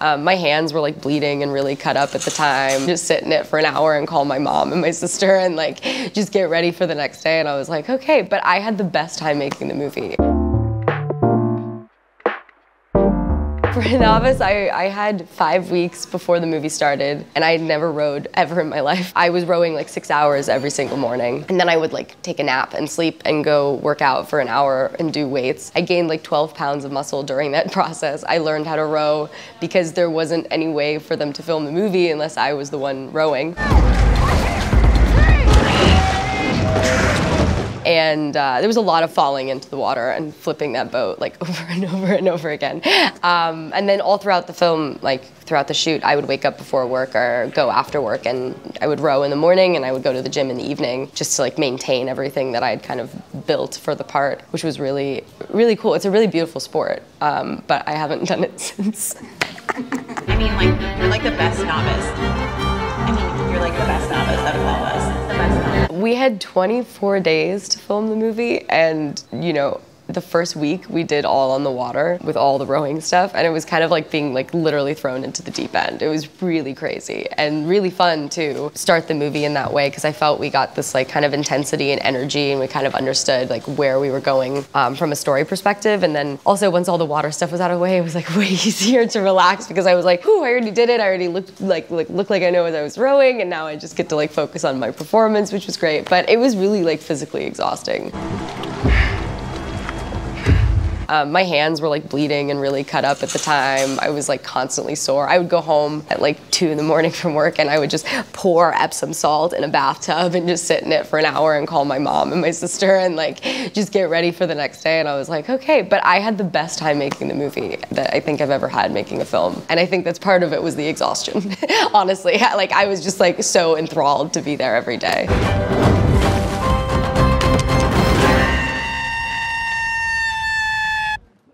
Um, my hands were like bleeding and really cut up at the time. Just sit in it for an hour and call my mom and my sister and like just get ready for the next day. And I was like, okay, but I had the best time making the movie. For novice, I, I had five weeks before the movie started, and I had never rowed ever in my life. I was rowing like six hours every single morning, and then I would like take a nap and sleep and go work out for an hour and do weights. I gained like 12 pounds of muscle during that process. I learned how to row because there wasn't any way for them to film the movie unless I was the one rowing. And uh, there was a lot of falling into the water and flipping that boat like over and over and over again. Um, and then all throughout the film, like throughout the shoot, I would wake up before work or go after work, and I would row in the morning, and I would go to the gym in the evening just to like maintain everything that I had kind of built for the part, which was really, really cool. It's a really beautiful sport, um, but I haven't done it since. I mean, like you're like the best novice. You're like the best novice all. The best novice. We had 24 days to film the movie, and you know, the first week we did all on the water with all the rowing stuff, and it was kind of like being like literally thrown into the deep end. It was really crazy and really fun to start the movie in that way because I felt we got this like kind of intensity and energy, and we kind of understood like where we were going um, from a story perspective. And then also once all the water stuff was out of the way, it was like way easier to relax because I was like, "Whew, I already did it. I already looked like like looked like I know as I was rowing, and now I just get to like focus on my performance, which was great. But it was really like physically exhausting. Um, my hands were like bleeding and really cut up at the time. I was like constantly sore. I would go home at like two in the morning from work and I would just pour Epsom salt in a bathtub and just sit in it for an hour and call my mom and my sister and like just get ready for the next day. And I was like, okay, but I had the best time making the movie that I think I've ever had making a film. And I think that's part of it was the exhaustion, honestly. Like I was just like so enthralled to be there every day.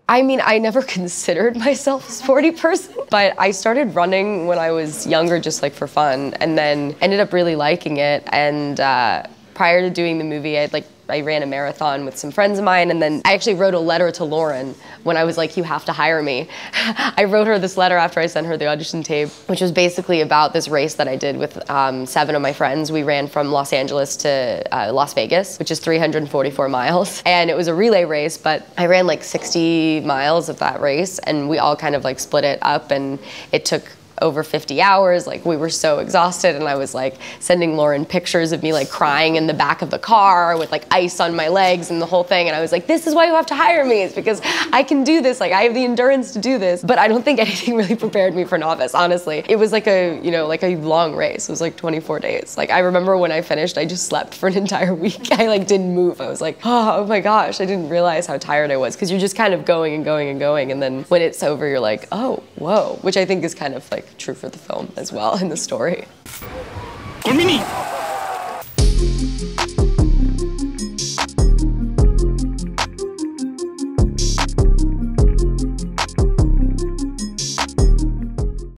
I mean, I never considered myself a sporty person, but I started running when I was younger, just like for fun, and then ended up really liking it. And uh, prior to doing the movie, I'd like I ran a marathon with some friends of mine, and then I actually wrote a letter to Lauren when I was like, "You have to hire me." I wrote her this letter after I sent her the audition tape, which was basically about this race that I did with um, seven of my friends. We ran from Los Angeles to uh, Las Vegas, which is 344 miles, and it was a relay race. But I ran like 60 miles of that race, and we all kind of like split it up, and it took over 50 hours. Like we were so exhausted, and I was like sending Lauren pictures of me like crying in the back of the car with like ice on my legs and the whole thing. And I was like, "This is why you have to hire me. It's because I can do this. Like I have the endurance to do this." But I don't think anything really prepared me for novice. Honestly, it was like a you know like a long race. It was like 24 days. Like I remember when I finished, I just slept for an entire week. I like didn't move. I was like, "Oh, oh my gosh!" I didn't realize how tired I was because you're just kind of going and going and going, and then when it's over, you're like, "Oh, whoa," which I think is kind of like true for the film as well in the story.